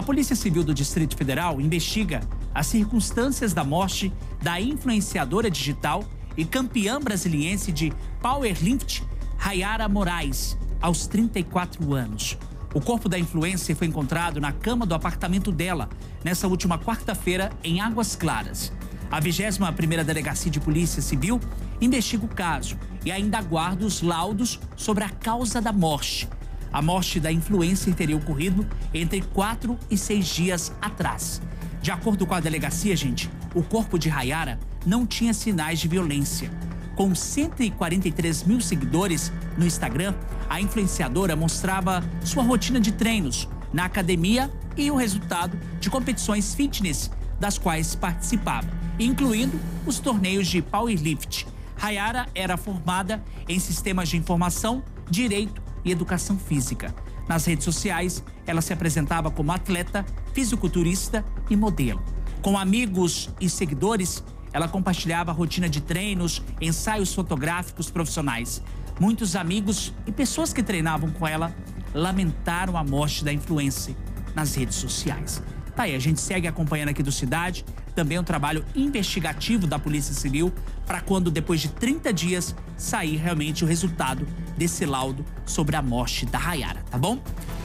A Polícia Civil do Distrito Federal investiga as circunstâncias da morte da influenciadora digital e campeã brasiliense de powerlift, Rayara Moraes, aos 34 anos. O corpo da influencer foi encontrado na cama do apartamento dela nessa última quarta-feira em Águas Claras. A 21ª Delegacia de Polícia Civil investiga o caso e ainda aguarda os laudos sobre a causa da morte. A morte da influencer teria ocorrido entre quatro e seis dias atrás. De acordo com a delegacia, gente, o corpo de Rayara não tinha sinais de violência. Com 143 mil seguidores no Instagram, a influenciadora mostrava sua rotina de treinos na academia e o resultado de competições fitness das quais participava, incluindo os torneios de powerlift. Rayara era formada em sistemas de informação, direito e educação física. Nas redes sociais, ela se apresentava como atleta, fisiculturista e modelo. Com amigos e seguidores, ela compartilhava rotina de treinos, ensaios fotográficos profissionais. Muitos amigos e pessoas que treinavam com ela lamentaram a morte da influencer nas redes sociais. Tá aí, a gente segue acompanhando aqui do Cidade, também um trabalho investigativo da Polícia Civil para quando, depois de 30 dias, sair realmente o resultado desse laudo sobre a morte da Rayara, tá bom?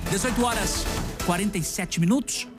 18 horas 47 minutos.